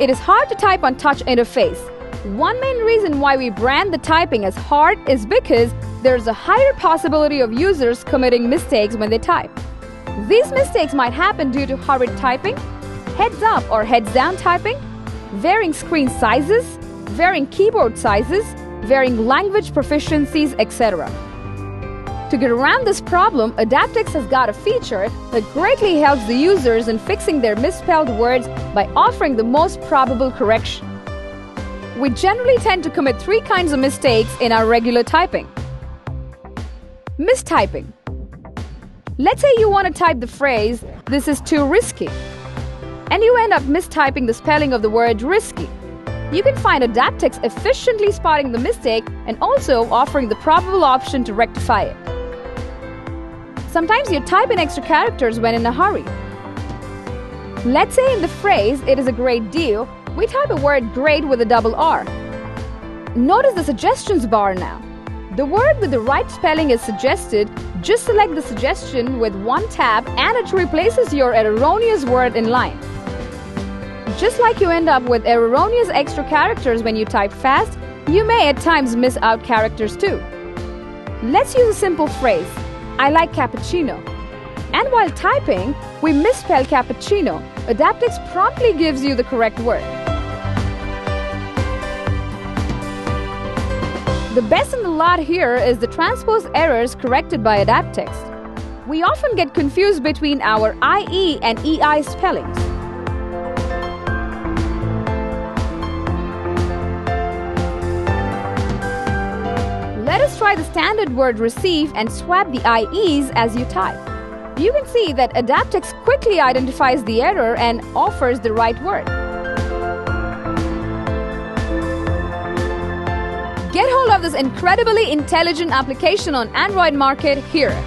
It is hard to type on touch interface. One main reason why we brand the typing as hard is because there's a higher possibility of users committing mistakes when they type. These mistakes might happen due to hurried typing, heads up or heads down typing, varying screen sizes, varying keyboard sizes, varying language proficiencies, etc. To get around this problem, Adaptxt has got a feature that greatly helps the users in fixing their misspelled words by offering the most probable correction. We generally tend to commit three kinds of mistakes in our regular typing. Mistyping. Let's say you want to type the phrase, this is too risky, and you end up mistyping the spelling of the word risky. You can find Adaptxt efficiently spotting the mistake and also offering the probable option to rectify it. Sometimes you type in extra characters when in a hurry. Let's say in the phrase, it is a great deal, we type a word great with a double R. Notice the suggestions bar now. The word with the right spelling is suggested, just select the suggestion with one tab and it replaces your erroneous word in line. Just like you end up with erroneous extra characters when you type fast, you may at times miss out characters too. Let's use a simple phrase I like cappuccino. And while typing, we misspell cappuccino. Adaptxt promptly gives you the correct word. The best in the lot here is the transpose errors corrected by Adaptxt. We often get confused between our IE and EI spellings. Try the standard word receive and swap the IEs as you type. You can see that Adaptxt quickly identifies the error and offers the right word. Get hold of this incredibly intelligent application on Android Market here.